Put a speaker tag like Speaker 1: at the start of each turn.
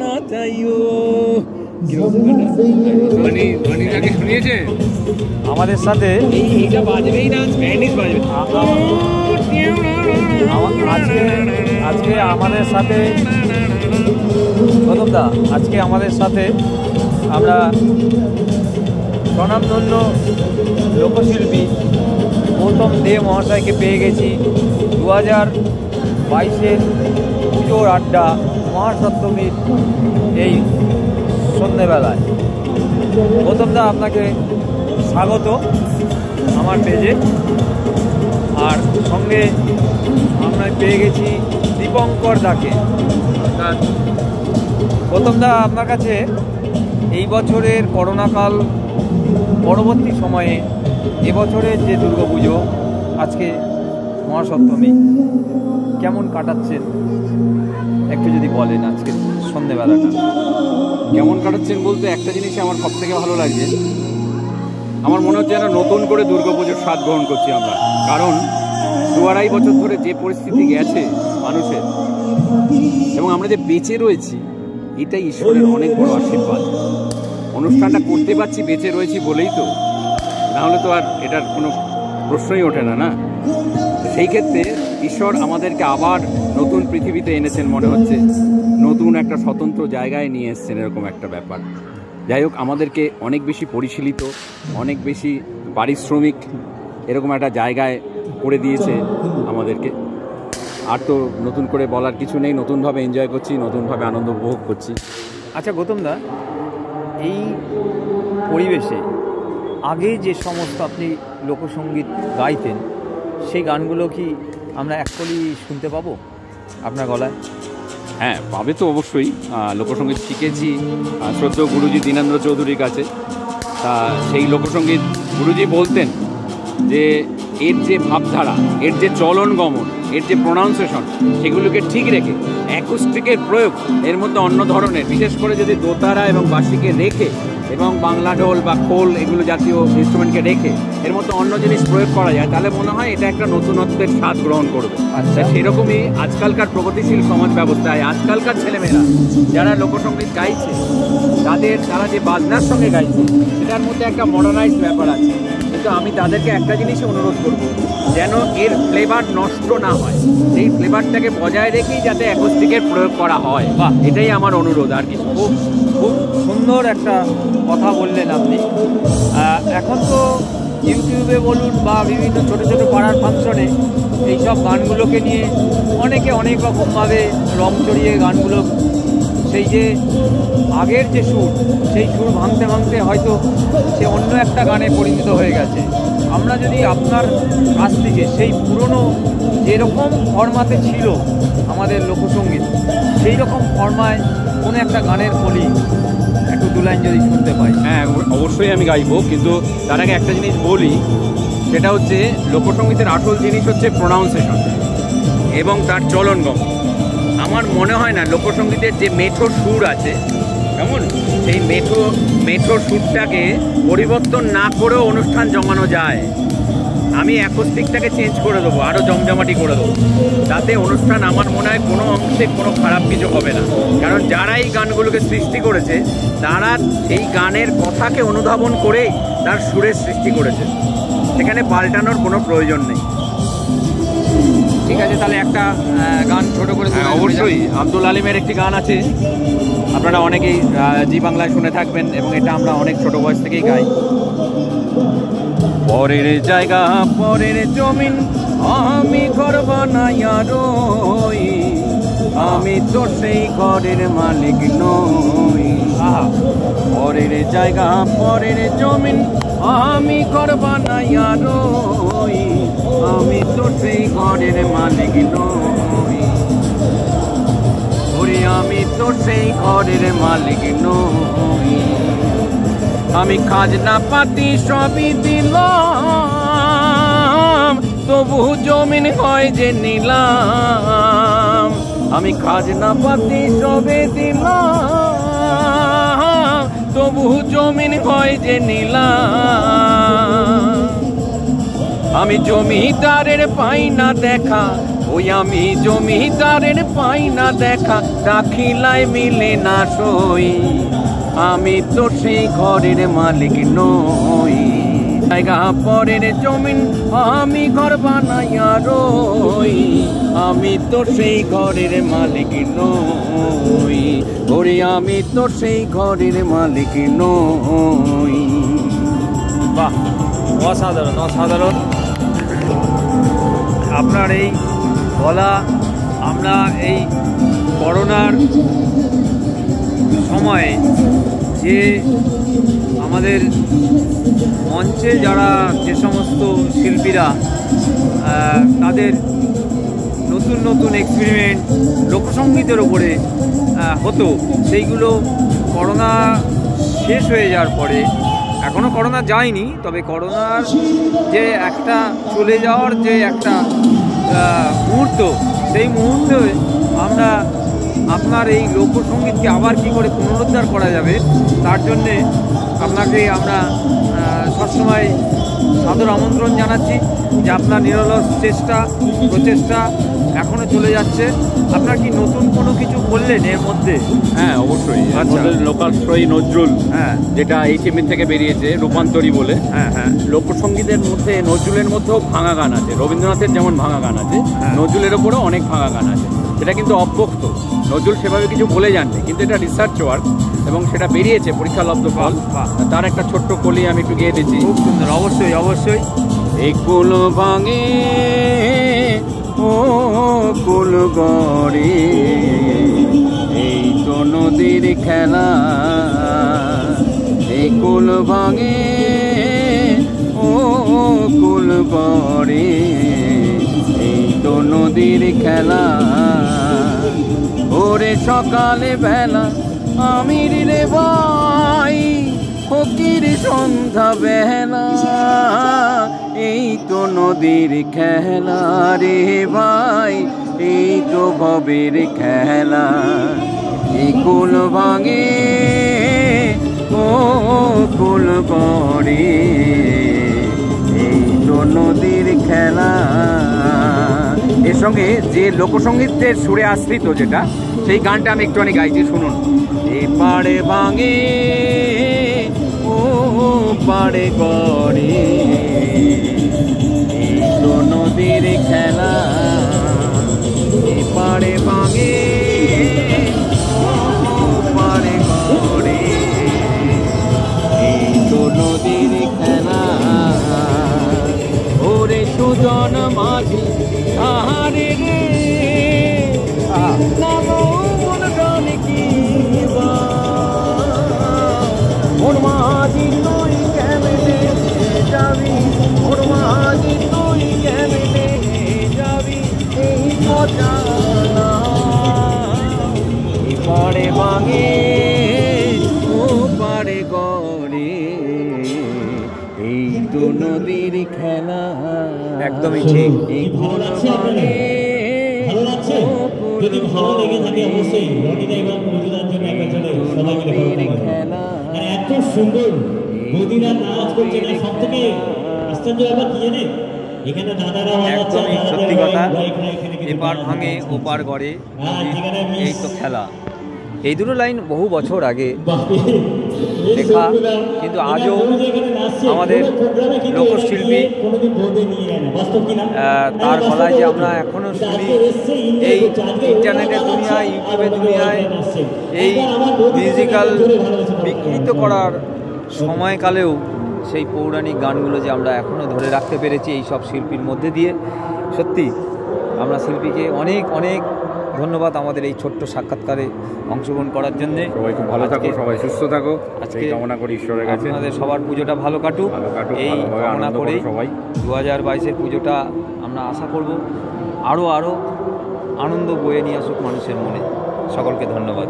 Speaker 1: না চাইও
Speaker 2: আমাদের সাথে আজকে আমাদের সাথে গৌতম দা আজকে আমাদের সাথে আমরা স্বনামধন্য লোকশিল্পী গৌতম দে মহাশয়কে পেয়ে গেছি। দু হাজার বাইশের পুজোর আড্ডা মহাসপ্তমীর এই সন্ধেবেলায়। দা আপনাকে স্বাগত আমার পেজে। আর সঙ্গে আমরা পেয়ে গেছি দীপঙ্কর দাকে। প্রথম দা আপনার কাছে, এই বছরের করোনাকাল পরবর্তী সময়ে এবছরের যে দুর্গাপুজো, আজকে মহাসপ্তমী, কেমন কাটাচ্ছেন? একটু যদি বলেন আজকে সন্ধেবেলাটা।
Speaker 3: কেমন কাটাচ্ছেন বলতে একটা জিনিসই আমার সব থেকে ভালো লাগছে। আমার মনে হচ্ছে যেন নতুন করে দুর্গাপুজোর স্বাদ গ্রহণ করছি আমরা। কারণ দু আড়াই বছর ধরে যে পরিস্থিতি গেছে মানুষের, এবং আমরা যে বেঁচে রয়েছি, এটাই ঈশ্বরের অনেক বড় আশীর্বাদ। অনুষ্ঠানটা করতে পারছি, বেঁচে রয়েছি বলেই তো। নাহলে তো আর এটার কোনো প্রশ্নই ওঠে না না? সেই ক্ষেত্রে ঈশ্বর আমাদেরকে আবার নতুন পৃথিবীতে এনেছেন মনে হচ্ছে, নতুন একটা স্বতন্ত্র জায়গায় নিয়ে এসছেন এরকম একটা ব্যাপার। যাই হোক, আমাদেরকে অনেক বেশি পরিশীলিত, অনেক বেশি পারিশ্রমিক এরকম একটা জায়গায় করে দিয়েছে আমাদেরকে। আর তো নতুন করে বলার কিছু নেই, নতুনভাবে এনজয় করছি, নতুনভাবে আনন্দ উপভোগ করছি।
Speaker 2: আচ্ছা গৌতম দা, এই পরিবেশে আগে যে সমস্ত আপনি লোকসঙ্গীত গাইতেন, সেই গানগুলো কি আমরা এককলি শুনতে পাবো? আপনার গলায়?
Speaker 3: হ্যাঁ পাবে তো অবশ্যই। লোকসঙ্গীত শিখেছি। আহ, শ্রদ্ধেয় গুরুজি দীনেন্দ্র চৌধুরীর কাছে। তা সেই লোকসঙ্গীত গুরুজি বলতেন যে এর যে ভাবধারা এর যে চলন গমন এর যে প্রোনাউন্সিয়েশন সেগুলোকে ঠিক রেখে অ্যাকুস্টিকের প্রয়োগ এর মধ্যে অন্য ধরনের বিশেষ করে যদি দোতারা এবং বাঁশিকে রেখে এবং বাংলা ঢোল বা খোল এগুলো জাতীয় ইনস্ট্রুমেন্টকে রেখে এর মতো অন্য জিনিস প্রয়োগ করা যায় তাহলে মনে হয় এটা একটা নতুনত্বের স্বাদ গ্রহণ করবে।
Speaker 2: আচ্ছা।
Speaker 3: সেরকমই আজকালকার প্রগতিশীল সমাজ ব্যবস্থায় আজকালকার ছেলেমেয়েরা যারা লোকসঙ্গীত গাইছে তাদের তারা যে বাজনার সঙ্গে গাইছে সেটার মধ্যে একটা মডার্নাইজ ব্যাপার আছে। কিন্তু আমি তাদেরকে একটা জিনিসই অনুরোধ করব যেন এর ফ্লেভার নষ্ট না হয়। সেই ফ্লেভারটাকে বজায় রেখেই যাতে অ্যাকোস্টিকের প্রয়োগ করা হয়।
Speaker 2: বা
Speaker 3: এটাই আমার অনুরোধ আর কিছু
Speaker 2: খুব সুন্দর একটা কথা বললেন আপনি। এখন তো ইউটিউবে বলুন বা বিভিন্ন ছোট ছোট পাড়ার ফাংশনে এইসব গানগুলোকে নিয়ে অনেকে অনেক রকমভাবে রং চড়িয়ে গানগুলো, সেই যে আগের যে সুর, সেই সুর ভাঙতে ভাঙতে হয়তো সে অন্য একটা গানে পরিণত হয়ে গেছে। আমরা যদি আপনার কাছ থেকে সেই পুরনো যেরকম ফর্মাতে ছিল আমাদের লোকসঙ্গীত সেই রকম ফর্মায় কোনো একটা গানের দু লাইন যদি শুনতে পাই।
Speaker 3: হ্যাঁ অবশ্যই আমি গাইবো, কিন্তু তার আগে একটা জিনিস বলি, সেটা হচ্ছে লোকসঙ্গীতের আসল জিনিস হচ্ছে প্রোনাউন্সেশন এবং তার চলন গম আমার মনে হয় না লোকসঙ্গীতের যে মেঠো সুর আছে, কেমন? সেই মেঠো মেঠো সুরটাকে পরিবর্তন না করেও অনুষ্ঠান জমানো যায়। আমি অ্যাকোস্টিকটাকে চেঞ্জ করে দেবো আরও জমজমাটি করে দেবো। তাতে অনুষ্ঠান আমার মনে হয় কোনো অংশে কোনো খারাপ কিছু হবে না। কারণ যারা এই গানগুলোকে সৃষ্টি করেছে তারা এই গানের কথাকে অনুধাবন করেই তার সুরের সৃষ্টি করেছে। সেখানে পাল্টানোর কোনো প্রয়োজন নেই।
Speaker 2: ঠিক আছে তাহলে একটা গান ছোট করে
Speaker 3: হ্যাঁ। অবশ্যই। আব্দুল আলিমের একটি গান আছে। আপনারা অনেকেই জি বাংলায় শুনে থাকবেন এবং এটা আমরা অনেক ছোট বয়স থেকেই গাই। পরের জায়গা পরের জমিন আমি ঘর বানাইয়া রই। আমি তো সেই ঘরের মালিক নই। পরের জায়গা পরের জমিন আমি ঘর বানাইয়া রই। আমি তো সেই ঘরের মালিক নই। আমি তো সেই ঘরের মালিক নই। আমি খাজনা পাতি সবই দিলাম, তবু জমিন হয় যে নিলাম। আমি খাজনা পাতি সবে দিলাম, তবু জমিন হয় যে নিলাম। আমি জমিদারের পাই না দেখা, ওই আমি জমিদারের পাই না দেখা, দাখিলায় মিলে না সই। আমি তো সেই ঘরের মালিক নই। জায়গা পরের জমিন আমি ঘর বানাইয়া রই। আমি তো সেই ঘরের মালিক নই। ওরে, আমি তো সেই ঘরের মালিক নই।
Speaker 2: বাহ, অসাধারণ অসাধারণ। আপনার এই গলা, আমরা এই করোনার সময়ে যে আমাদের মঞ্চে যারা যে সমস্ত শিল্পীরা তাদের নতুন নতুন এক্সপেরিমেন্ট লোকসঙ্গীতের ওপরে হতো, সেইগুলো করোনা শেষ হয়ে যাওয়ার পরে এখনও করোনা যায়নি, তবে করোনার যে একটা চলে যাওয়ার যে একটা মুহূর্ত, সেই মুহূর্তে আমরা আপনার এই লোকসঙ্গীতকে আবার কি করে পুনরুদ্ধার করা যাবে? তার জন্যে আপনাকে আমরা সবসময় সাদর আমন্ত্রণ জানাচ্ছি যে আপনার নিরলস চেষ্টা প্রচেষ্টা এখনও চলে যাচ্ছে। আপনার কি নতুন কোনো কিছু করলেন এর মধ্যে?
Speaker 3: হ্যাঁ অবশ্যই।
Speaker 2: আচ্ছা।
Speaker 3: লোকাল শ্রয়ী নজরুল
Speaker 2: হ্যাঁ।
Speaker 3: যেটা এইচএমএন থেকে বেরিয়েছে রূপান্তরী বলে।
Speaker 2: হ্যাঁ হ্যাঁ।
Speaker 3: লোকসঙ্গীতের মধ্যে নজরুলের মধ্যেও ভাঙা গান আছে। রবীন্দ্রনাথের যেমন ভাঙা গান আছে
Speaker 2: হ্যাঁ।
Speaker 3: নজরুলের ওপরেও অনেক ভাঙা গান আছে। সেটা কিন্তু অব্যক্ত। নজরুল সেভাবে কিছু বলে যাননি কিন্তু এটা রিসার্চ ওয়ার্ক এবং সেটা বেরিয়েছে পরীক্ষালব্ধ ফল। তার একটা ছোট্ট কলি আমি একটু গিয়ে দিচ্ছি
Speaker 2: খুব সুন্দর অবশ্যই অবশ্যই।
Speaker 3: এই কুল ভাঙে ও কুল গড়ে এই তো নদীর খেলা। এই কুল ভাঙে ও কুল গড়ে। নদীর খেলা। ওরে সকালে বেলা আমি রে ভাই, ফকির সন্ধ্যা বেলা। এই তো নদীর খেলা রে ভাই, এই তো ভবের খেলা। এই কুল ভাঙে, ও কুল গড়ে এই তো নদীর খেলা। এর সঙ্গে যে লোকসঙ্গীতের সুরে আশ্রিত যেটা, সেই গানটা আমি একটু অনেক গাইছি, শুনুন। এ পাড়ে ভাঙে, ও পাড়ে গড়ে নদীর খেলা। এ পাড়ে নদীর খেলা।
Speaker 2: একদমই ঠিক।
Speaker 4: ভালো লাগছে ভালো লাগছে? যদি ভালো লেগে থাকে অবশ্যই রনিদা এবং মজুদার জন্য একবার চলে সবাই মিলে
Speaker 3: খেলা।
Speaker 4: আর এত সুন্দর। মদিনা নাচ করছে না সব থেকে আশ্চর্য ব্যাপার কি জানে এখানে
Speaker 2: একদমই সত্যি কথা।
Speaker 4: এখানে
Speaker 2: এপার ভাঙে ওপার গড়ে এই তো খেলা। এই দুটো লাইন বহু বছর আগে লেখা, কিন্তু আজও আমাদের লোকশিল্পী, তার
Speaker 4: না,
Speaker 2: গলায় যে আমরা
Speaker 4: এখনও
Speaker 2: শুনি, এই ইন্টারনেটের দুনিয়ায়, ইউটিউবের দুনিয়ায় এই মিউজিক্যাল। বিকৃত করার সময়কালেও সেই পৌরাণিক গানগুলো যে আমরা এখনও ধরে রাখতে পেরেছি এই সব শিল্পীর মধ্যে দিয়ে সত্যি আমরা শিল্পীকে অনেক অনেক ধন্যবাদ আমাদের এই ছোট্ট সাক্ষাৎকারে অংশগ্রহণ করার জন্য।
Speaker 3: সবাই খুব ভালো থাকো সবাই সুস্থ থাকো।
Speaker 2: আজকে
Speaker 3: কামনা করি ঈশ্বরের কাছে।
Speaker 2: আপনাদের সবার পুজোটা ভালো কাটুক। এই কামনা
Speaker 3: করে সবাই।
Speaker 2: দু হাজার বাইশের পুজোটা আমরা আশা করব। আরও আরও আনন্দ বয়ে নিয়ে আসুক মানুষের মনে। সকলকে ধন্যবাদ।